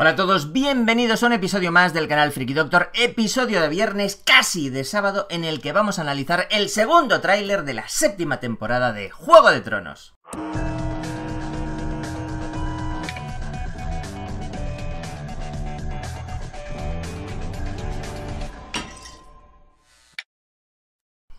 Hola a todos, bienvenidos a un episodio más del canal Friki Doctor, episodio de viernes, casi de sábado, en el que vamos a analizar el segundo tráiler de la séptima temporada de Juego de Tronos.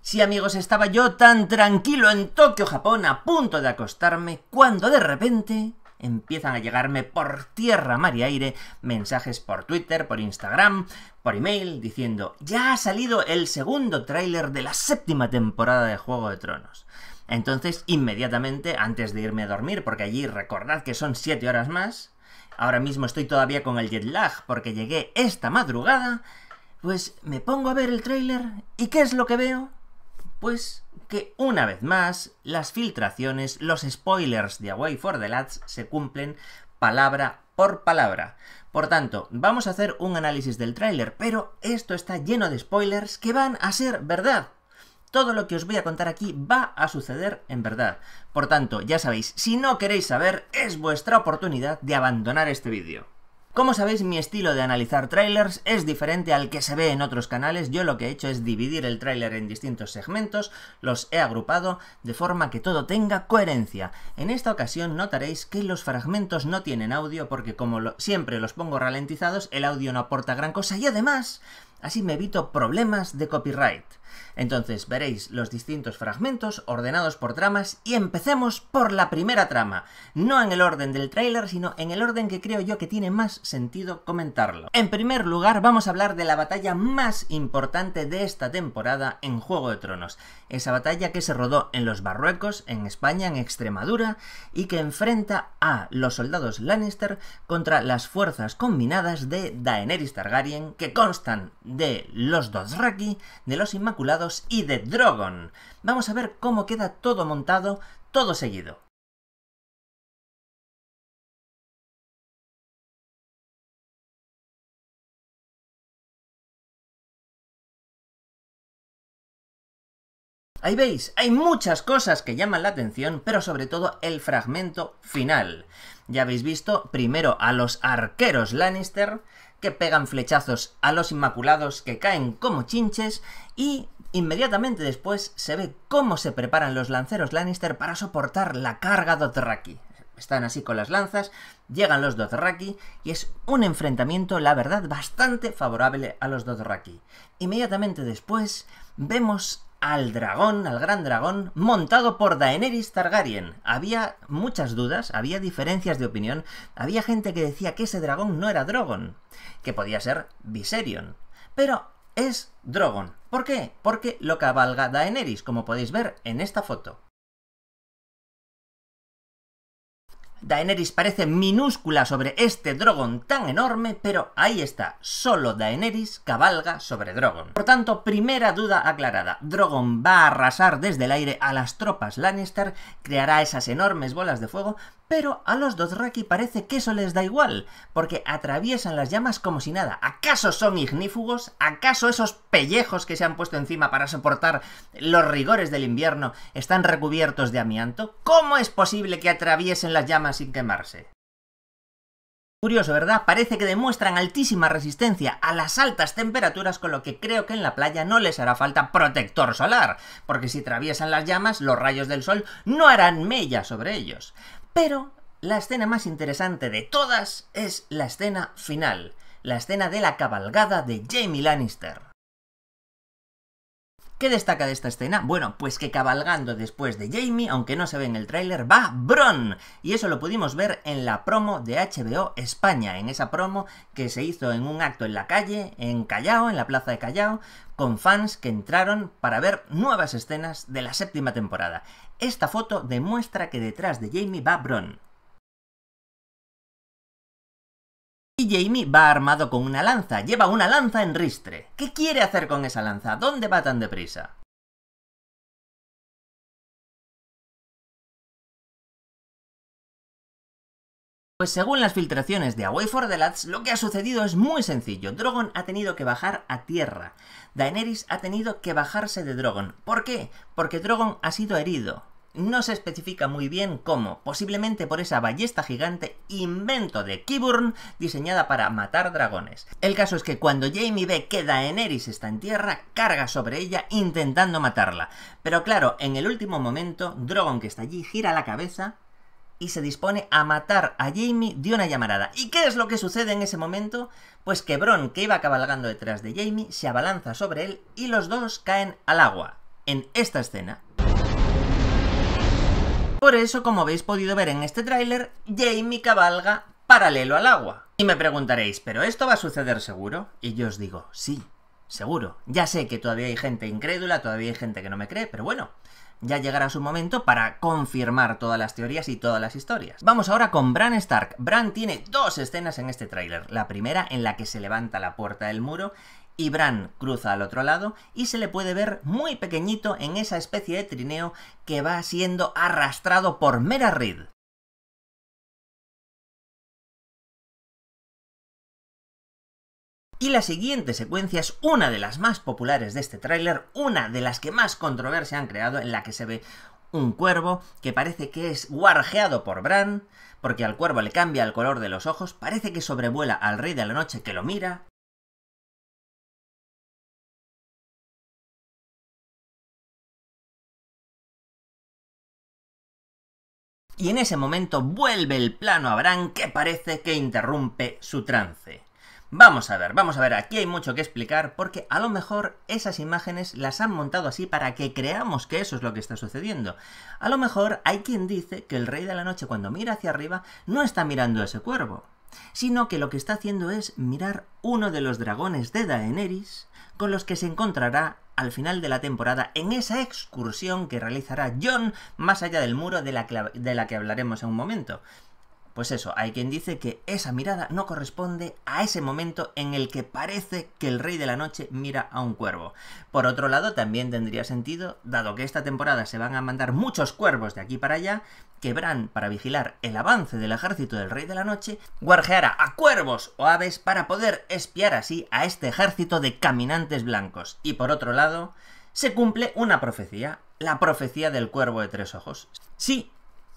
Sí amigos, estaba yo tan tranquilo en Tokio, Japón, a punto de acostarme, cuando de repente empiezan a llegarme por tierra, mar y aire mensajes por Twitter, por Instagram, por email, diciendo ya ha salido el segundo tráiler de la séptima temporada de Juego de Tronos. Entonces, inmediatamente, antes de irme a dormir, porque allí recordad que son 7 horas más, ahora mismo estoy todavía con el jet lag porque llegué esta madrugada, pues me pongo a ver el tráiler y ¿qué es lo que veo? Pues que una vez más las filtraciones, los spoilers de Away for the Lads se cumplen palabra por palabra. Por tanto, vamos a hacer un análisis del tráiler, pero esto está lleno de spoilers que van a ser verdad. Todo lo que os voy a contar aquí va a suceder en verdad. Por tanto, ya sabéis, si no queréis saber, es vuestra oportunidad de abandonar este vídeo. Como sabéis, mi estilo de analizar trailers es diferente al que se ve en otros canales. Yo lo que he hecho es dividir el tráiler en distintos segmentos, los he agrupado de forma que todo tenga coherencia. En esta ocasión notaréis que los fragmentos no tienen audio porque como siempre los pongo ralentizados, el audio no aporta gran cosa y además así me evito problemas de copyright. Entonces veréis los distintos fragmentos ordenados por tramas y empecemos por la primera trama, no en el orden del tráiler, sino en el orden que creo yo que tiene más sentido comentarlo. En primer lugar vamos a hablar de la batalla más importante de esta temporada en Juego de Tronos, esa batalla que se rodó en los Barruecos, en España, en Extremadura, y que enfrenta a los soldados Lannister contra las fuerzas combinadas de Daenerys Targaryen, que constan de los Dothraki, de los Inmaculados, y de Drogon. Vamos a ver cómo queda todo montado, todo seguido. Ahí veis, hay muchas cosas que llaman la atención, pero sobre todo el fragmento final. Ya habéis visto primero a los arqueros Lannister, que pegan flechazos a los Inmaculados que caen como chinches, y Inmediatamente después se ve cómo se preparan los lanceros Lannister para soportar la carga Dothraki. Están así con las lanzas, llegan los Dothraki y es un enfrentamiento, la verdad, bastante favorable a los Dothraki. Inmediatamente después vemos al dragón, al gran dragón, montado por Daenerys Targaryen. Había muchas dudas, había diferencias de opinión, había gente que decía que ese dragón no era Drogon, que podía ser Viserion. Pero es Drogon. ¿Por qué? Porque lo cabalga Daenerys, como podéis ver en esta foto. Daenerys parece minúscula sobre este Drogon tan enorme, pero ahí está, solo Daenerys cabalga sobre Drogon. Por tanto, primera duda aclarada, Drogon va a arrasar desde el aire a las tropas Lannister, creará esas enormes bolas de fuego, pero a los Dothraki parece que eso les da igual, porque atraviesan las llamas como si nada. ¿Acaso son ignífugos? ¿Acaso esos pellejos que se han puesto encima para soportar los rigores del invierno están recubiertos de amianto? ¿Cómo es posible que atraviesen las llamas sin quemarse? Curioso, ¿verdad? Parece que demuestran altísima resistencia a las altas temperaturas, con lo que creo que en la playa no les hará falta protector solar, porque si atraviesan las llamas, los rayos del sol no harán mella sobre ellos. Pero la escena más interesante de todas es la escena final, la escena de la cabalgada de Jamie Lannister. ¿Qué destaca de esta escena? Bueno, pues que cabalgando después de Jamie, aunque no se ve en el tráiler, va Bron. Y eso lo pudimos ver en la promo de HBO España, en esa promo que se hizo en un acto en la calle, en Callao, en la plaza de Callao, con fans que entraron para ver nuevas escenas de la séptima temporada. Esta foto demuestra que detrás de Jamie va Bron. Y Jamie va armado con una lanza, lleva una lanza en ristre. ¿Qué quiere hacer con esa lanza? ¿Dónde va tan deprisa? Pues según las filtraciones de Away for the Lads, lo que ha sucedido es muy sencillo. Drogon ha tenido que bajar a tierra. Daenerys ha tenido que bajarse de Drogon. ¿Por qué? Porque Drogon ha sido herido. No se especifica muy bien cómo, posiblemente por esa ballesta gigante invento de Kiburn diseñada para matar dragones. El caso es que cuando Jamie ve que Daenerys está en tierra, carga sobre ella intentando matarla. Pero claro, en el último momento, Drogon que está allí gira la cabeza y se dispone a matar a Jamie de una llamarada. ¿Y qué es lo que sucede en ese momento? Pues que Bron, que iba cabalgando detrás de Jamie, se abalanza sobre él y los dos caen al agua. En esta escena. Por eso, como habéis podido ver en este tráiler, Jamie cabalga paralelo al agua. Y me preguntaréis, ¿pero esto va a suceder seguro? Y yo os digo, sí, seguro. Ya sé que todavía hay gente incrédula, todavía hay gente que no me cree, pero bueno, ya llegará su momento para confirmar todas las teorías y todas las historias. Vamos ahora con Bran Stark. Bran tiene dos escenas en este tráiler. La primera en la que se levanta la puerta del muro y Bran cruza al otro lado y se le puede ver muy pequeñito en esa especie de trineo que va siendo arrastrado por Mera Reed. Y la siguiente secuencia es una de las más populares de este tráiler, una de las que más controversia han creado, en la que se ve un cuervo que parece que es guarjeado por Bran, porque al cuervo le cambia el color de los ojos, parece que sobrevuela al rey de la noche que lo mira, y en ese momento vuelve el plano a Bran que parece que interrumpe su trance. Vamos a ver, vamos a ver, aquí hay mucho que explicar porque a lo mejor esas imágenes las han montado así para que creamos que eso es lo que está sucediendo. A lo mejor hay quien dice que el Rey de la Noche cuando mira hacia arriba no está mirando a ese cuervo, sino que lo que está haciendo es mirar uno de los dragones de Daenerys con los que se encontrará al final de la temporada en esa excursión que realizará John más allá del muro de la de la que hablaremos en un momento. Pues eso, hay quien dice que esa mirada no corresponde a ese momento en el que parece que el rey de la noche mira a un cuervo. Por otro lado, también tendría sentido, dado que esta temporada se van a mandar muchos cuervos de aquí para allá, que Bran, para vigilar el avance del ejército del rey de la noche, guarjeara a cuervos o aves para poder espiar así a este ejército de caminantes blancos. Y por otro lado, se cumple una profecía, la profecía del cuervo de tres ojos. Sí,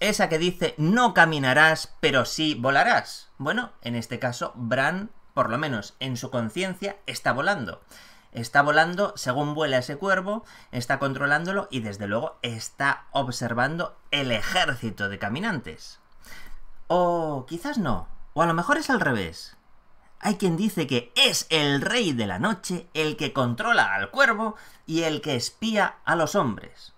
esa que dice no caminarás, pero sí volarás. Bueno, en este caso, Bran, por lo menos en su conciencia, está volando. Está volando según vuela ese cuervo, está controlándolo y desde luego está observando el ejército de caminantes. O quizás no, o a lo mejor es al revés. Hay quien dice que es el rey de la noche el que controla al cuervo y el que espía a los hombres.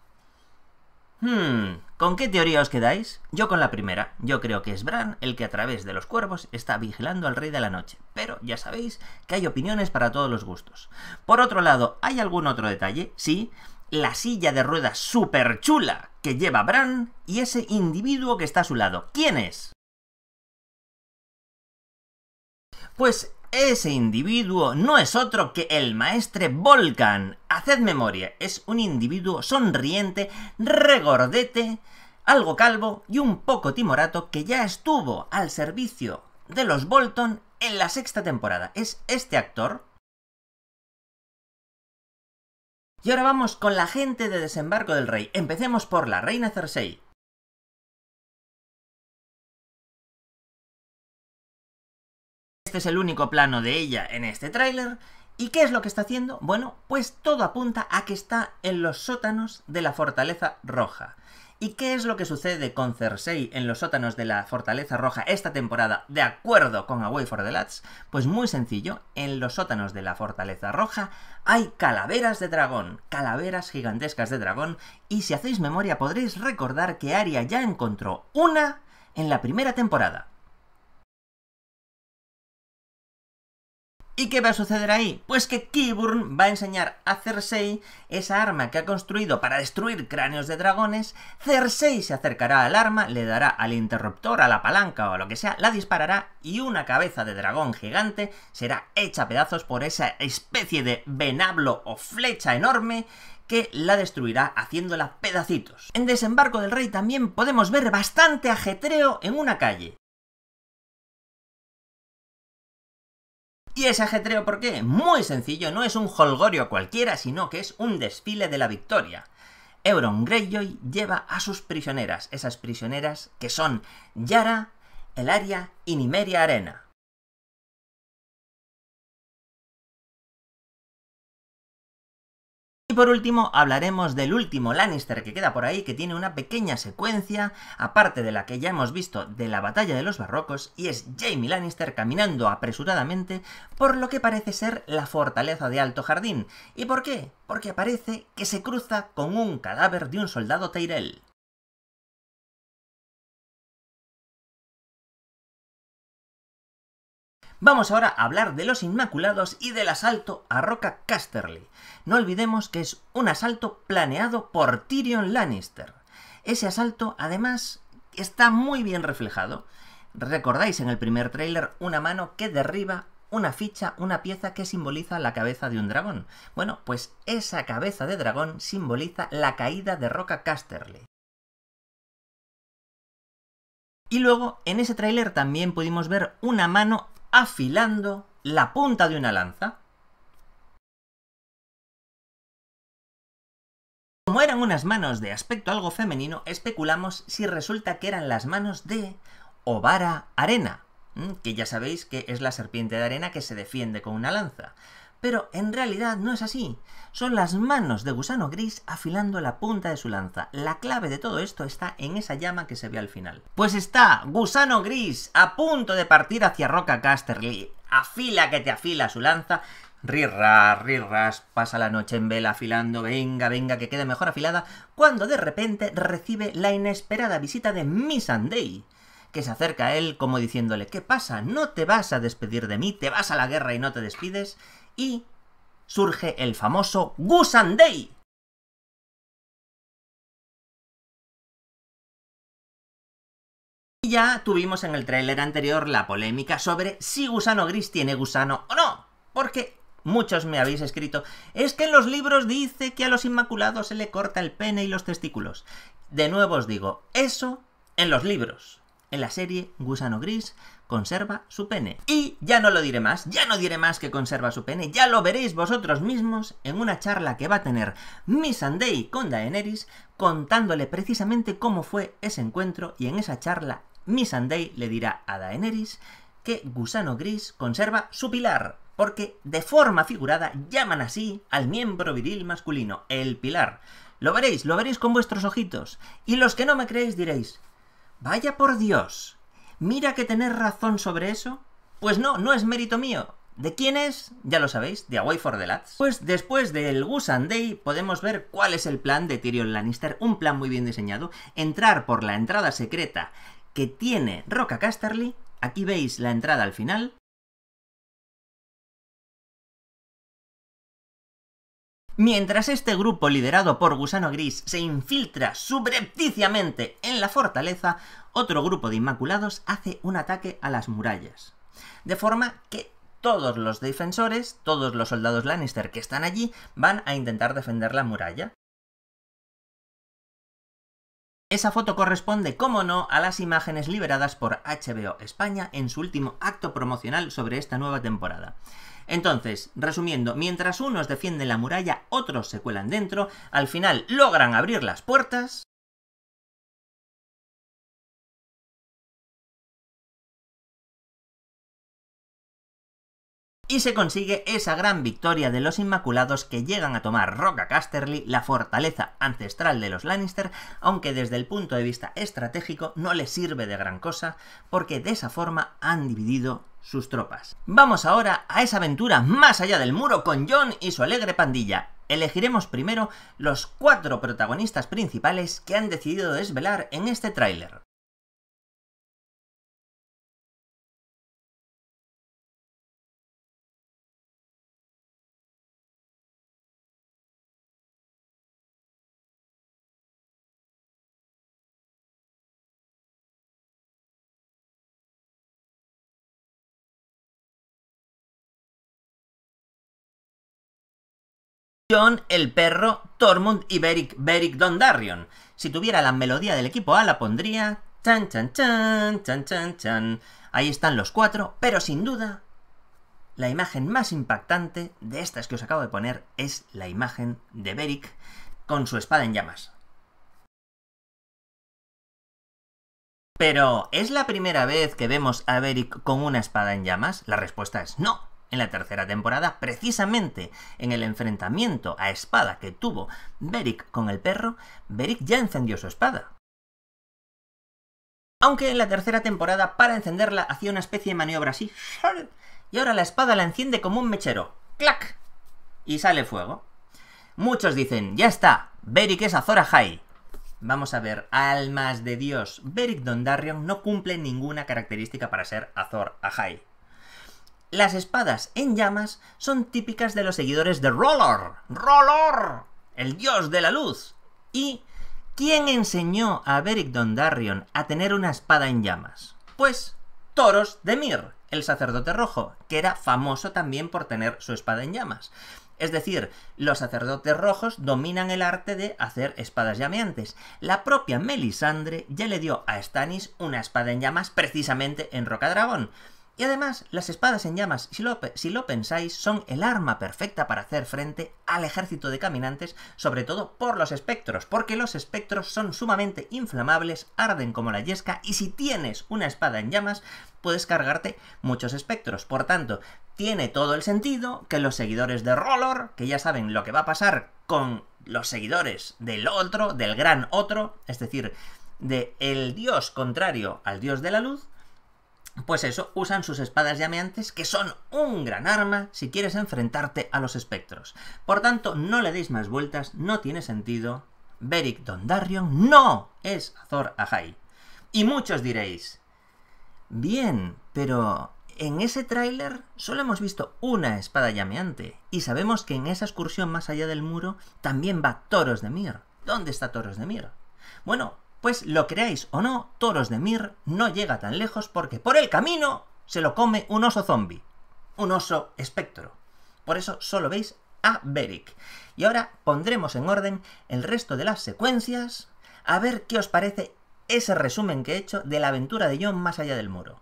Hmm, ¿con qué teoría os quedáis? Yo con la primera. Yo creo que es Bran el que a través de los cuervos está vigilando al Rey de la Noche. Pero ya sabéis que hay opiniones para todos los gustos. Por otro lado, ¿hay algún otro detalle? Sí, la silla de ruedas súper chula que lleva Bran y ese individuo que está a su lado. ¿Quién es? Pues ese individuo no es otro que el maestre Volcan. Haced memoria, es un individuo sonriente, regordete, algo calvo y un poco timorato que ya estuvo al servicio de los Bolton en la sexta temporada. Es este actor. Y ahora vamos con la gente de Desembarco del Rey. Empecemos por la reina Cersei. Este es el único plano de ella en este tráiler. ¿Y qué es lo que está haciendo? Bueno, pues todo apunta a que está en los sótanos de la Fortaleza Roja. ¿Y qué es lo que sucede con Cersei en los sótanos de la Fortaleza Roja esta temporada de acuerdo con Away for the Lads? Pues muy sencillo, en los sótanos de la Fortaleza Roja hay calaveras de dragón, calaveras gigantescas de dragón, y si hacéis memoria podréis recordar que Arya ya encontró una en la primera temporada. ¿Y qué va a suceder ahí? Pues que Kiburn va a enseñar a Cersei esa arma que ha construido para destruir cráneos de dragones. Cersei se acercará al arma, le dará al interruptor, a la palanca o a lo que sea, la disparará y una cabeza de dragón gigante será hecha a pedazos por esa especie de venablo o flecha enorme que la destruirá haciéndola pedacitos. En Desembarco del Rey también podemos ver bastante ajetreo en una calle. ¿Y ese ajetreo por qué? Muy sencillo, no es un holgorio cualquiera, sino que es un desfile de la victoria. Euron Greyjoy lleva a sus prisioneras, esas prisioneras que son Yara, Elaria y Nimeria Arena. Por último hablaremos del último Lannister que queda por ahí, que tiene una pequeña secuencia, aparte de la que ya hemos visto de la batalla de los barrocos, y es Jaime Lannister caminando apresuradamente por lo que parece ser la fortaleza de Alto Jardín. ¿Y por qué? Porque parece que se cruza con un cadáver de un soldado Tyrell. Vamos ahora a hablar de los Inmaculados y del asalto a Roca Casterly. No olvidemos que es un asalto planeado por Tyrion Lannister. Ese asalto, además, está muy bien reflejado. Recordáis en el primer tráiler una mano que derriba una ficha, una pieza que simboliza la cabeza de un dragón. Bueno, pues esa cabeza de dragón simboliza la caída de Roca Casterly. Y luego, en ese tráiler también pudimos ver una mano afilando la punta de una lanza. Como eran unas manos de aspecto algo femenino, especulamos si resulta que eran las manos de Ovara Arena, que ya sabéis que es la serpiente de arena que se defiende con una lanza. Pero en realidad no es así. Son las manos de Gusano Gris afilando la punta de su lanza. La clave de todo esto está en esa llama que se ve al final. Pues está Gusano Gris a punto de partir hacia Roca Casterly. Afila que te afila su lanza. Rirras, rirras, pasa la noche en vela afilando, venga, venga, que quede mejor afilada, cuando de repente recibe la inesperada visita de Missandei, que se acerca a él como diciéndole, ¿qué pasa? ¿No te vas a despedir de mí? ¿Te vas a la guerra y no te despides? Y surge el famoso Gusan Day. Y ya tuvimos en el tráiler anterior la polémica sobre si Gusano Gris tiene gusano o no, porque muchos me habéis escrito, es que en los libros dice que a los Inmaculados se le corta el pene y los testículos. De nuevo os digo, eso en los libros. En la serie Gusano Gris conserva su pene. Y ya no lo diré más, ya no diré más que conserva su pene, ya lo veréis vosotros mismos en una charla que va a tener Missandei con Daenerys contándole precisamente cómo fue ese encuentro y en esa charla Missandei le dirá a Daenerys que Gusano Gris conserva su pilar, porque de forma figurada llaman así al miembro viril masculino, el pilar. Lo veréis, lo veréis con vuestros ojitos. Y los que no me creéis diréis, vaya por Dios, mira que tener razón sobre eso. Pues no, no es mérito mío. ¿De quién es? Ya lo sabéis, de Away for the Lads. Pues después del Gusan Day podemos ver cuál es el plan de Tyrion Lannister, un plan muy bien diseñado. Entrar por la entrada secreta que tiene Roca Casterly. Aquí veis la entrada al final. Mientras este grupo liderado por Gusano Gris se infiltra subrepticiamente en la fortaleza, otro grupo de Inmaculados hace un ataque a las murallas. De forma que todos los defensores, todos los soldados Lannister que están allí, van a intentar defender la muralla. Esa foto corresponde, como no, a las imágenes liberadas por HBO España en su último acto promocional sobre esta nueva temporada. Entonces, resumiendo, mientras unos defienden la muralla, otros se cuelan dentro, al final logran abrir las puertas... y se consigue esa gran victoria de los Inmaculados que llegan a tomar Roca Casterly, la fortaleza ancestral de los Lannister, aunque desde el punto de vista estratégico no les sirve de gran cosa, porque de esa forma han dividido sus tropas. Vamos ahora a esa aventura más allá del muro con John y su alegre pandilla. Elegiremos primero los cuatro protagonistas principales que han decidido desvelar en este tráiler. John el Perro, Tormund y Beric, Beric Dondarrion. Si tuviera la melodía del equipo A la pondría... Chan, chan, chan, chan, chan, chan. Ahí están los cuatro, pero sin duda, la imagen más impactante de estas que os acabo de poner es la imagen de Beric con su espada en llamas. Pero, ¿es la primera vez que vemos a Beric con una espada en llamas? La respuesta es no. En la tercera temporada, precisamente en el enfrentamiento a espada que tuvo Beric con el perro, Beric ya encendió su espada. Aunque en la tercera temporada, para encenderla, hacía una especie de maniobra así. Y ahora la espada la enciende como un mechero. ¡Clac! Y sale fuego. Muchos dicen, ya está, Beric es Azor Ahai. Vamos a ver, almas de Dios, Beric Dondarrion no cumple ninguna característica para ser Azor Ahai. Las espadas en llamas son típicas de los seguidores de Rollor. ¡Rollor! El dios de la luz. ¿Y quién enseñó a Beric Dondarrion a tener una espada en llamas? Pues Toros de Mir, el sacerdote rojo, que era famoso también por tener su espada en llamas. Es decir, los sacerdotes rojos dominan el arte de hacer espadas llameantes. La propia Melisandre ya le dio a Stannis una espada en llamas precisamente en Rocadragón. Y además, las espadas en llamas, si lo, pensáis, son el arma perfecta para hacer frente al ejército de caminantes, sobre todo por los espectros, porque los espectros son sumamente inflamables, arden como la yesca, y si tienes una espada en llamas, puedes cargarte muchos espectros. Por tanto, tiene todo el sentido que los seguidores de Rollor, que ya saben lo que va a pasar con los seguidores del otro, del gran otro, es decir, de el dios contrario al dios de la luz, pues eso, usan sus espadas llameantes, que son un gran arma si quieres enfrentarte a los espectros. Por tanto, no le deis más vueltas, no tiene sentido. Beric Dondarrion no es Azor Ahai. Y muchos diréis, bien, pero en ese tráiler solo hemos visto una espada llameante, y sabemos que en esa excursión más allá del muro también va Toros de Mir. ¿Dónde está Toros de Mir? Bueno, pues lo creáis o no, Toros de Mir no llega tan lejos porque por el camino se lo come un oso zombie. Un oso espectro. Por eso solo veis a Beric. Y ahora pondremos en orden el resto de las secuencias a ver qué os parece ese resumen que he hecho de la aventura de John más allá del muro.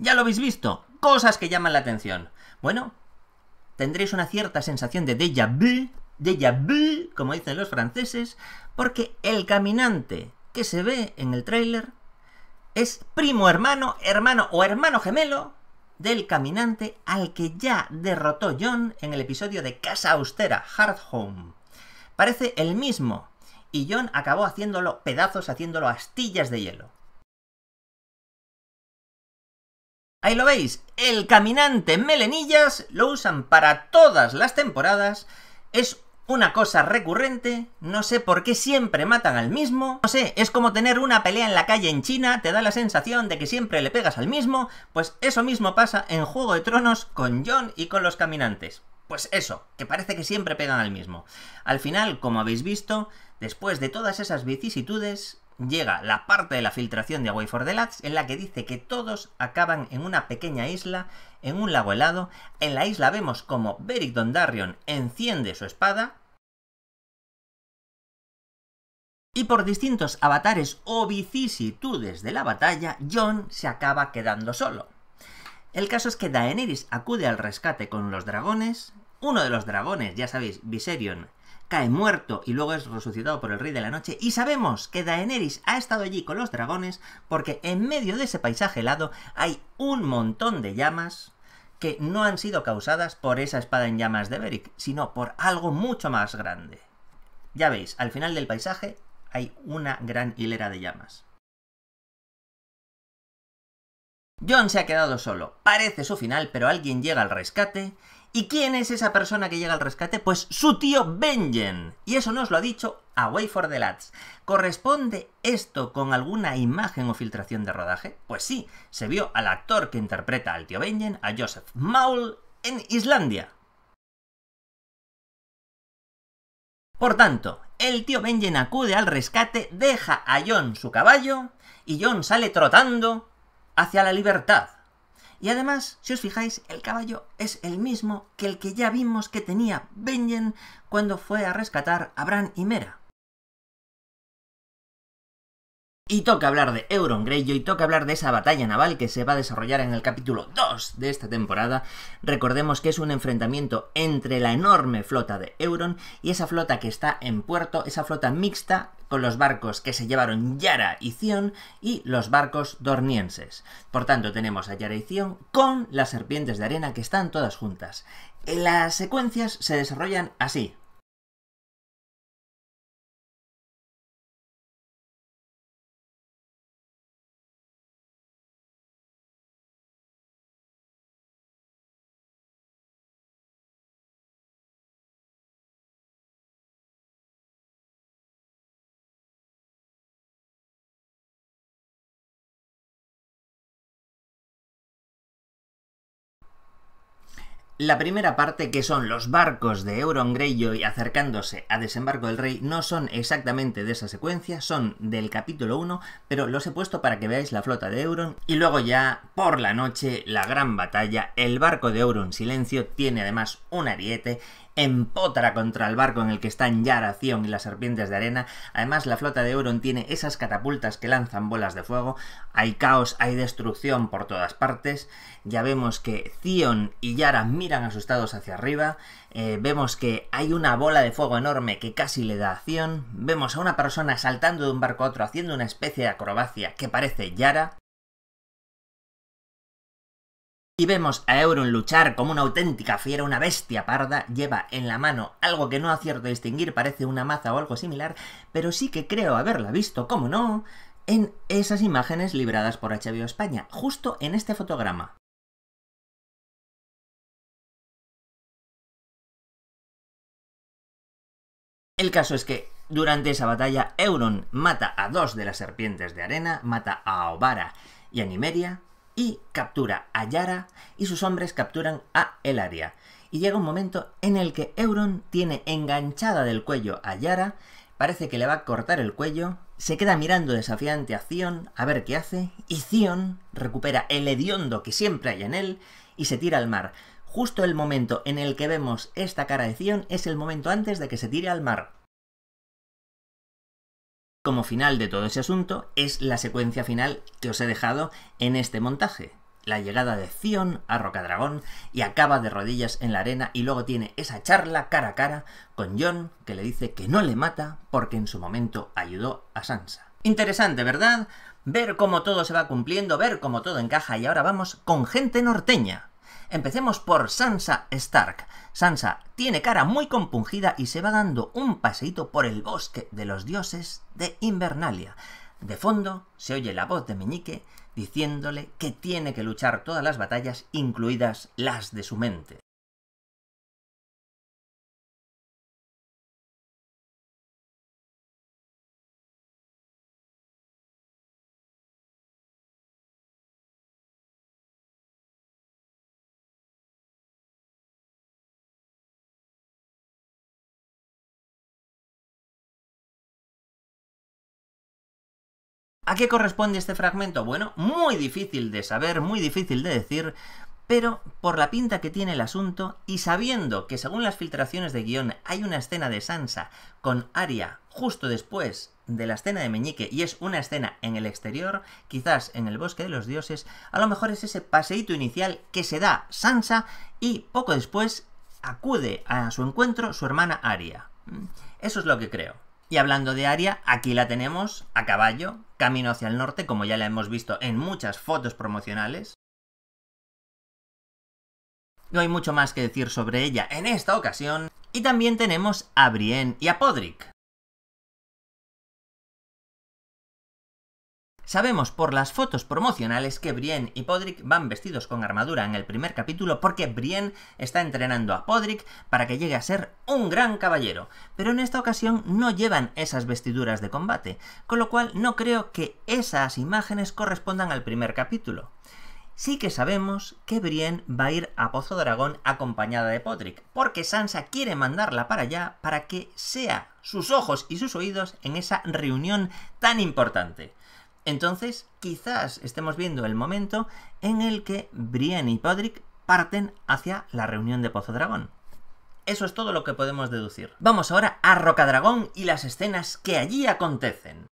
Ya lo habéis visto, cosas que llaman la atención. Bueno, tendréis una cierta sensación de déjà vu, déjà vu, como dicen los franceses, porque el caminante que se ve en el tráiler es primo hermano, hermano o hermano gemelo del caminante al que ya derrotó John en el episodio de Casa Austera, Hard Home. Parece el mismo, y John acabó haciéndolo pedazos, haciéndolo astillas de hielo. Ahí lo veis, el caminante melenillas lo usan para todas las temporadas, es una cosa recurrente, no sé por qué siempre matan al mismo, no sé, es como tener una pelea en la calle en China, te da la sensación de que siempre le pegas al mismo, pues eso mismo pasa en Juego de Tronos con Jon y con los caminantes. Pues eso, que parece que siempre pegan al mismo. Al final, como habéis visto, después de todas esas vicisitudes, llega la parte de la filtración de Away for the Lads en la que dice que todos acaban en una pequeña isla, en un lago helado. En la isla vemos como Beric Dondarrion enciende su espada. Y por distintos avatares o vicisitudes de la batalla, Jon se acaba quedando solo. El caso es que Daenerys acude al rescate con los dragones. Uno de los dragones, ya sabéis, Viserion, cae muerto y luego es resucitado por el Rey de la Noche. Y sabemos que Daenerys ha estado allí con los dragones porque en medio de ese paisaje helado hay un montón de llamas que no han sido causadas por esa espada en llamas de Beric, sino por algo mucho más grande. Ya veis, al final del paisaje hay una gran hilera de llamas. John se ha quedado solo. Parece su final, pero alguien llega al rescate ¿Y quién es esa persona que llega al rescate? Pues su tío Benjen. Y eso nos lo ha dicho Away for the Lads. ¿Corresponde esto con alguna imagen o filtración de rodaje? Pues sí, se vio al actor que interpreta al tío Benjen, a Joseph Maul, en Islandia. Por tanto, el tío Benjen acude al rescate, deja a John su caballo y John sale trotando hacia la libertad. Y además, si os fijáis, el caballo es el mismo que el que ya vimos que tenía Benjen cuando fue a rescatar a Bran y Mera. Y toca hablar de Euron Greyjoy, toca hablar de esa batalla naval que se va a desarrollar en el capítulo 2 de esta temporada. Recordemos que es un enfrentamiento entre la enorme flota de Euron y esa flota que está en puerto, esa flota mixta con los barcos que se llevaron Yara y Zion y los barcos dornienses. Por tanto, tenemos a Yara y Zion con las serpientes de arena que están todas juntas. Las secuencias se desarrollan así. La primera parte, que son los barcos de Euron Greyjoy acercándose a Desembarco del Rey, no son exactamente de esa secuencia, son del capítulo 1, pero los he puesto para que veáis la flota de Euron. Y luego ya, por la noche, la gran batalla, el barco de Euron Silencio tiene además un ariete empotra contra el barco en el que están Yara, Zion y las serpientes de arena. Además, la flota de Euron tiene esas catapultas que lanzan bolas de fuego. Hay caos, hay destrucción por todas partes. Ya vemos que Zion y Yara miran asustados hacia arriba. Eh, vemos que hay una bola de fuego enorme que casi le da a Zion. Vemos a una persona saltando de un barco a otro haciendo una especie de acrobacia que parece Yara. Y vemos a Euron luchar como una auténtica fiera, una bestia parda, lleva en la mano algo que no acierto a distinguir, parece una maza o algo similar, pero sí que creo haberla visto, como no, en esas imágenes libradas por HBO España, justo en este fotograma. El caso es que durante esa batalla Euron mata a dos de las serpientes de arena, mata a Obara y a Nimeria, y captura a Yara y sus hombres capturan a Elaria. Y llega un momento en el que Euron tiene enganchada del cuello a Yara, parece que le va a cortar el cuello, se queda mirando desafiante a Zion a ver qué hace, y Zion recupera el hediondo que siempre hay en él y se tira al mar. Justo el momento en el que vemos esta cara de Zion es el momento antes de que se tire al mar como final de todo ese asunto es la secuencia final que os he dejado en este montaje. La llegada de Zion a Rocadragón y acaba de rodillas en la arena y luego tiene esa charla cara a cara con John que le dice que no le mata porque en su momento ayudó a Sansa. Interesante, ¿verdad? Ver cómo todo se va cumpliendo, ver cómo todo encaja y ahora vamos con gente norteña. Empecemos por Sansa Stark. Sansa tiene cara muy compungida y se va dando un paseíto por el bosque de los dioses de Invernalia. De fondo se oye la voz de Meñique diciéndole que tiene que luchar todas las batallas, incluidas las de su mente. ¿A qué corresponde este fragmento? Bueno, muy difícil de saber, muy difícil de decir, pero por la pinta que tiene el asunto y sabiendo que según las filtraciones de guion hay una escena de Sansa con Arya justo después de la escena de Meñique y es una escena en el exterior, quizás en el bosque de los dioses, a lo mejor es ese paseíto inicial que se da Sansa y poco después acude a su encuentro su hermana Arya. Mm, eso es lo que creo. Y hablando de Aria, aquí la tenemos a caballo, camino hacia el norte, como ya la hemos visto en muchas fotos promocionales. No hay mucho más que decir sobre ella en esta ocasión. Y también tenemos a Brienne y a Podrick. Sabemos por las fotos promocionales que Brienne y Podrick van vestidos con armadura en el primer capítulo porque Brienne está entrenando a Podrick para que llegue a ser un gran caballero, pero en esta ocasión no llevan esas vestiduras de combate, con lo cual no creo que esas imágenes correspondan al primer capítulo. sí que sabemos que Brienne va a ir a Pozo Dragón acompañada de Podrick, porque Sansa quiere mandarla para allá para que sea sus ojos y sus oídos en esa reunión tan importante. Entonces, quizás estemos viendo el momento en el que Brienne y Podrick parten hacia la reunión de Pozo Dragón. Eso es todo lo que podemos deducir. Vamos ahora a Rocadragón y las escenas que allí acontecen.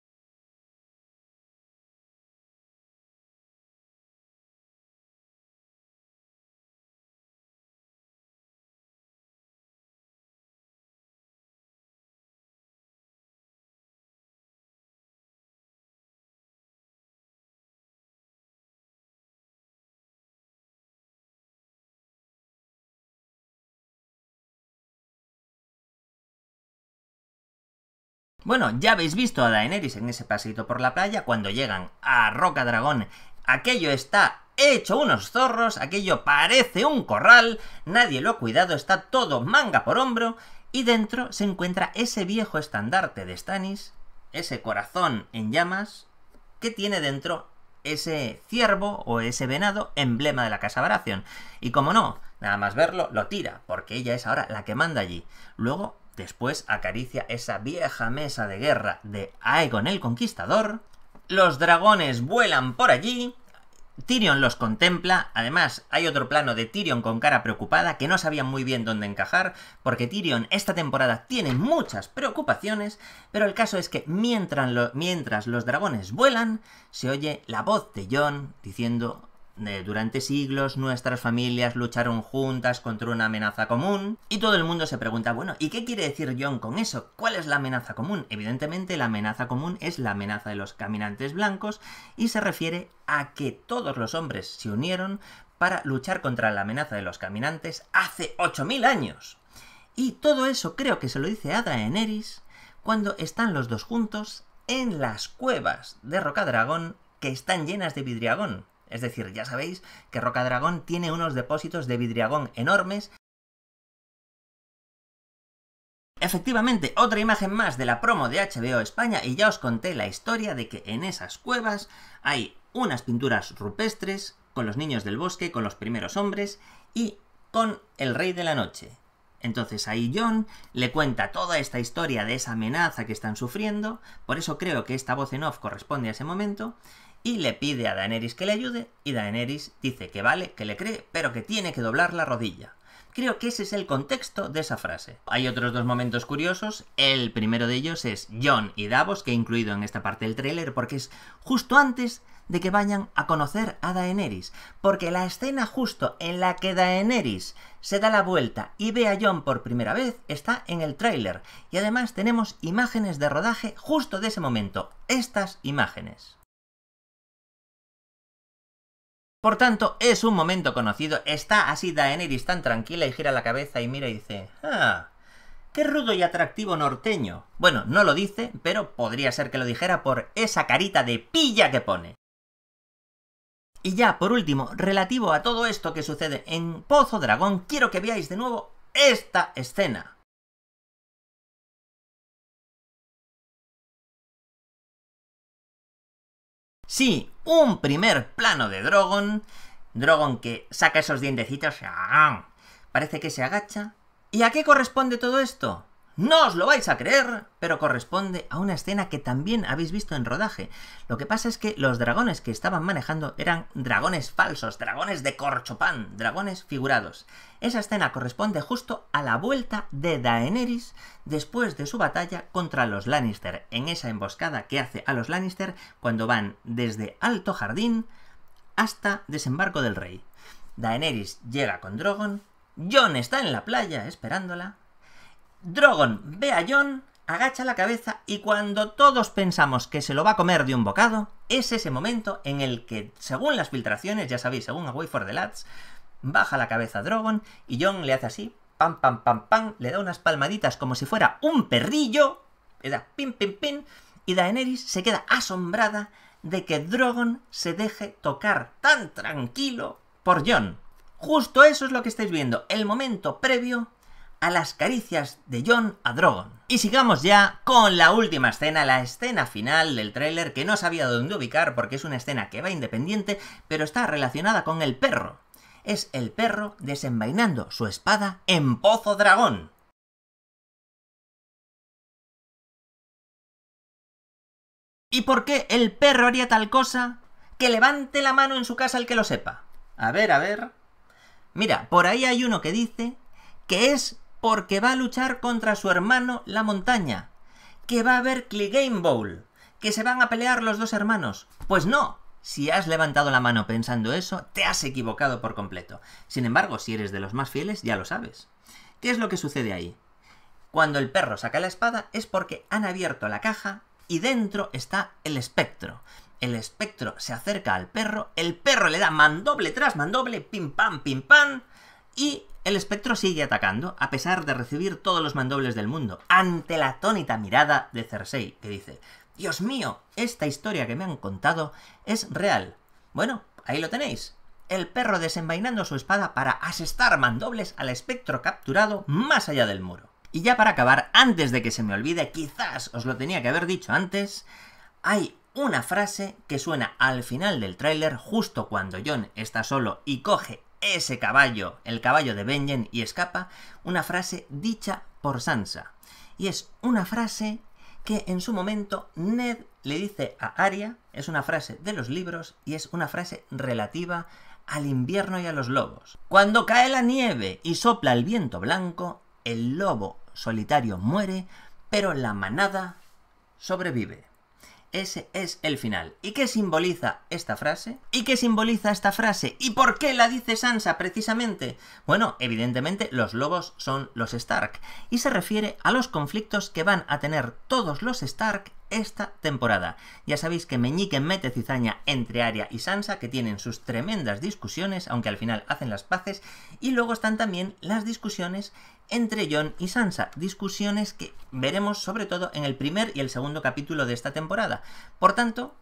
Bueno, ya habéis visto a Daenerys en ese paseito por la playa cuando llegan a Roca Dragón. Aquello está hecho unos zorros, aquello parece un corral, nadie lo ha cuidado, está todo manga por hombro, y dentro se encuentra ese viejo estandarte de Stannis, ese corazón en llamas, que tiene dentro ese ciervo o ese venado emblema de la Casa Baratheon. Y como no, nada más verlo, lo tira, porque ella es ahora la que manda allí. Luego Después acaricia esa vieja mesa de guerra de Aegon el Conquistador. Los dragones vuelan por allí. Tyrion los contempla, además hay otro plano de Tyrion con cara preocupada que no sabía muy bien dónde encajar, porque Tyrion esta temporada tiene muchas preocupaciones, pero el caso es que mientras, mientras los dragones vuelan, se oye la voz de Jon diciendo durante siglos nuestras familias lucharon juntas contra una amenaza común y todo el mundo se pregunta, bueno, ¿y qué quiere decir John con eso? ¿Cuál es la amenaza común? Evidentemente la amenaza común es la amenaza de los caminantes blancos y se refiere a que todos los hombres se unieron para luchar contra la amenaza de los caminantes hace 8000 años. Y todo eso creo que se lo dice a Daenerys cuando están los dos juntos en las cuevas de Rocadragón que están llenas de vidriagón. Es decir, ya sabéis que Rocadragón tiene unos depósitos de vidriagón enormes. Efectivamente, otra imagen más de la promo de HBO España y ya os conté la historia de que en esas cuevas hay unas pinturas rupestres con los niños del bosque, con los primeros hombres y con el rey de la noche. Entonces ahí John le cuenta toda esta historia de esa amenaza que están sufriendo, por eso creo que esta voz en off corresponde a ese momento, y le pide a Daenerys que le ayude, y Daenerys dice que vale, que le cree, pero que tiene que doblar la rodilla. Creo que ese es el contexto de esa frase. Hay otros dos momentos curiosos. El primero de ellos es John y Davos, que he incluido en esta parte del tráiler, porque es justo antes de que vayan a conocer a Daenerys. Porque la escena justo en la que Daenerys se da la vuelta y ve a John por primera vez está en el tráiler. Y además tenemos imágenes de rodaje justo de ese momento. Estas imágenes. Por tanto, es un momento conocido. Está así Daenerys tan tranquila y gira la cabeza y mira y dice... ¡Ah! ¡Qué rudo y atractivo norteño! Bueno, no lo dice, pero podría ser que lo dijera por esa carita de pilla que pone. Y ya, por último, relativo a todo esto que sucede en Pozo Dragón, quiero que veáis de nuevo esta escena. Sí, un primer plano de Drogon. Drogon que saca esos dientecitos. Parece que se agacha. ¿Y a qué corresponde todo esto? No os lo vais a creer, pero corresponde a una escena que también habéis visto en rodaje. Lo que pasa es que los dragones que estaban manejando eran dragones falsos, dragones de corchopán, dragones figurados. Esa escena corresponde justo a la vuelta de Daenerys después de su batalla contra los Lannister, en esa emboscada que hace a los Lannister cuando van desde Alto Jardín hasta Desembarco del Rey. Daenerys llega con Drogon, Jon está en la playa esperándola, Drogon ve a Jon, agacha la cabeza y cuando todos pensamos que se lo va a comer de un bocado, es ese momento en el que, según las filtraciones, ya sabéis, según Away for the Lads, baja la cabeza a Drogon y Jon le hace así, pam, pam, pam, pam, le da unas palmaditas como si fuera un perrillo, le da pim, pim, pim, y Daenerys se queda asombrada de que Drogon se deje tocar tan tranquilo por Jon. Justo eso es lo que estáis viendo, el momento previo a las caricias de John a Drogon. Y sigamos ya con la última escena, la escena final del tráiler que no sabía dónde ubicar porque es una escena que va independiente, pero está relacionada con el perro. Es el perro desenvainando su espada en Pozo Dragón. ¿Y por qué el perro haría tal cosa? Que levante la mano en su casa el que lo sepa. A ver, a ver. Mira, por ahí hay uno que dice que es porque va a luchar contra su hermano la montaña, que va a haber Clegane Bowl, que se van a pelear los dos hermanos. Pues no, si has levantado la mano pensando eso, te has equivocado por completo. Sin embargo, si eres de los más fieles, ya lo sabes. ¿Qué es lo que sucede ahí? Cuando el perro saca la espada es porque han abierto la caja y dentro está el espectro. El espectro se acerca al perro, el perro le da mandoble tras mandoble, pim pam, pim pam, y el espectro sigue atacando, a pesar de recibir todos los mandobles del mundo, ante la atónita mirada de Cersei, que dice, Dios mío, esta historia que me han contado es real. Bueno, ahí lo tenéis. El perro desenvainando su espada para asestar mandobles al espectro capturado más allá del muro. Y ya para acabar, antes de que se me olvide, quizás os lo tenía que haber dicho antes, hay una frase que suena al final del tráiler justo cuando John está solo y coge ese caballo, el caballo de Benjen, y escapa, una frase dicha por Sansa. Y es una frase que en su momento Ned le dice a Arya, es una frase de los libros y es una frase relativa al invierno y a los lobos. Cuando cae la nieve y sopla el viento blanco, el lobo solitario muere, pero la manada sobrevive. Ese es el final. ¿Y qué simboliza esta frase? ¿Y qué simboliza esta frase? ¿Y por qué la dice Sansa precisamente? Bueno, evidentemente los lobos son los Stark, y se refiere a los conflictos que van a tener todos los Stark esta temporada. Ya sabéis que meñique mete cizaña entre Arya y Sansa, que tienen sus tremendas discusiones, aunque al final hacen las paces, y luego están también las discusiones entre Jon y Sansa, discusiones que veremos sobre todo en el primer y el segundo capítulo de esta temporada. Por tanto,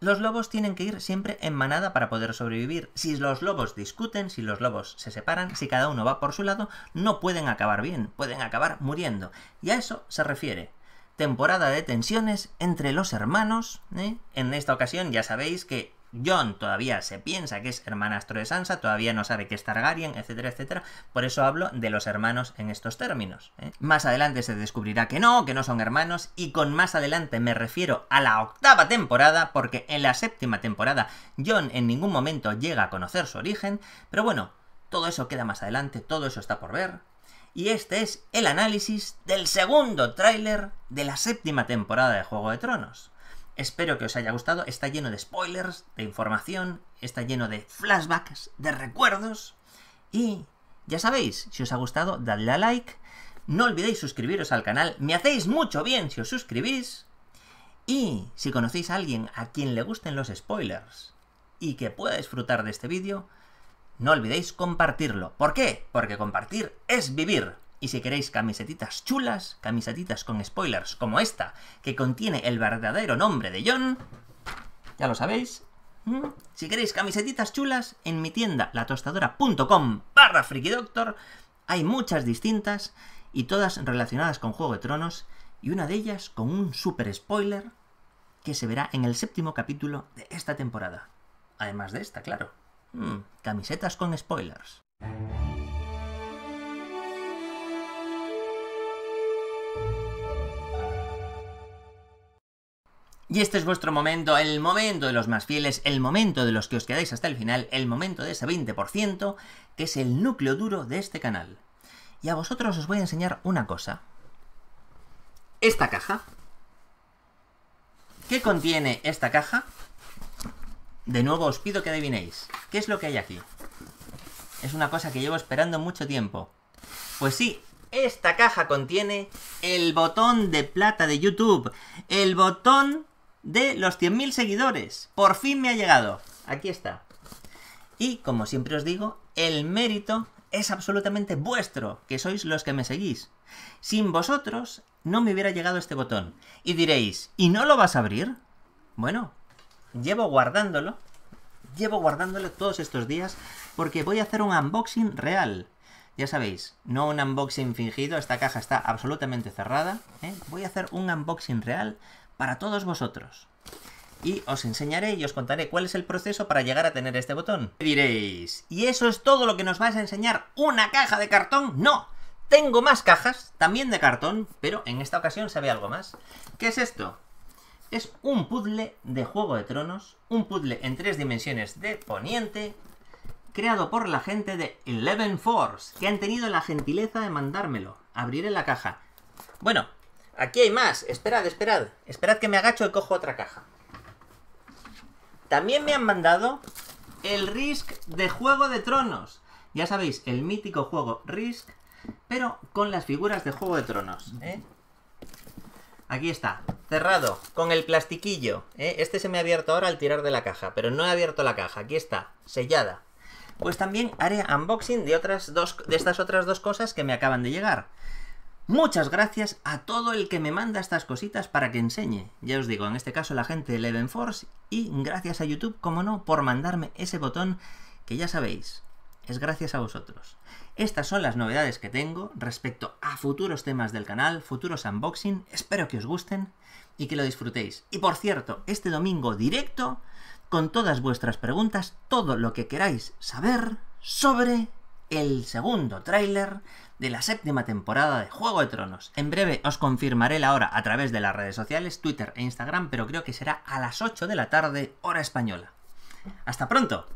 los lobos tienen que ir siempre en manada para poder sobrevivir. Si los lobos discuten, si los lobos se separan, si cada uno va por su lado, no pueden acabar bien, pueden acabar muriendo. Y a eso se refiere temporada de tensiones entre los hermanos. ¿eh? En esta ocasión ya sabéis que John todavía se piensa que es hermanastro de Sansa, todavía no sabe que es Targaryen, etcétera, etcétera. Por eso hablo de los hermanos en estos términos. ¿eh? Más adelante se descubrirá que no, que no son hermanos, y con más adelante me refiero a la octava temporada, porque en la séptima temporada John en ningún momento llega a conocer su origen, pero bueno, todo eso queda más adelante, todo eso está por ver y este es el análisis del segundo tráiler de la séptima temporada de Juego de Tronos. Espero que os haya gustado, está lleno de spoilers, de información, está lleno de flashbacks, de recuerdos. Y ya sabéis, si os ha gustado, dadle a like, no olvidéis suscribiros al canal, me hacéis mucho bien si os suscribís. Y si conocéis a alguien a quien le gusten los spoilers y que pueda disfrutar de este vídeo, no olvidéis compartirlo. ¿Por qué? Porque compartir es vivir. Y si queréis camisetitas chulas, camisetitas con spoilers como esta, que contiene el verdadero nombre de John, ya lo sabéis. Si queréis camisetitas chulas, en mi tienda latostadora.com barra frikidoctor hay muchas distintas y todas relacionadas con Juego de Tronos y una de ellas con un super spoiler que se verá en el séptimo capítulo de esta temporada. Además de esta, claro. Hmm, camisetas con spoilers. Y este es vuestro momento, el momento de los más fieles, el momento de los que os quedáis hasta el final, el momento de ese 20%, que es el núcleo duro de este canal. Y a vosotros os voy a enseñar una cosa. Esta caja. ¿Qué contiene esta caja? De nuevo os pido que adivinéis. ¿Qué es lo que hay aquí? Es una cosa que llevo esperando mucho tiempo. Pues sí, esta caja contiene el botón de plata de YouTube. El botón de los 100.000 seguidores. Por fin me ha llegado. Aquí está. Y, como siempre os digo, el mérito es absolutamente vuestro, que sois los que me seguís. Sin vosotros no me hubiera llegado este botón. Y diréis, ¿y no lo vas a abrir? Bueno, llevo guardándolo, llevo guardándolo todos estos días porque voy a hacer un unboxing real. Ya sabéis, no un unboxing fingido, esta caja está absolutamente cerrada. ¿eh? Voy a hacer un unboxing real para todos vosotros. Y os enseñaré y os contaré cuál es el proceso para llegar a tener este botón. Diréis, ¿y eso es todo lo que nos vas a enseñar? ¿Una caja de cartón? ¡No! Tengo más cajas, también de cartón, pero en esta ocasión se ve algo más. ¿Qué es esto? Es un puzzle de Juego de Tronos, un puzzle en tres dimensiones de Poniente, creado por la gente de Eleven Force, que han tenido la gentileza de mandármelo. Abriré la caja. Bueno, aquí hay más. Esperad, esperad. Esperad que me agacho y cojo otra caja. También me han mandado el Risk de Juego de Tronos. Ya sabéis, el mítico juego Risk, pero con las figuras de Juego de Tronos. ¿eh? Aquí está, cerrado, con el plastiquillo. ¿eh? Este se me ha abierto ahora al tirar de la caja, pero no he abierto la caja. Aquí está, sellada pues también haré unboxing de, otras dos, de estas otras dos cosas que me acaban de llegar. Muchas gracias a todo el que me manda estas cositas para que enseñe. Ya os digo, en este caso la gente de Eleven Force y gracias a YouTube, como no, por mandarme ese botón que ya sabéis, es gracias a vosotros. Estas son las novedades que tengo respecto a futuros temas del canal, futuros unboxing, espero que os gusten y que lo disfrutéis. Y por cierto, este domingo directo con todas vuestras preguntas, todo lo que queráis saber sobre el segundo tráiler de la séptima temporada de Juego de Tronos. En breve os confirmaré la hora a través de las redes sociales, Twitter e Instagram, pero creo que será a las 8 de la tarde, hora española. ¡Hasta pronto!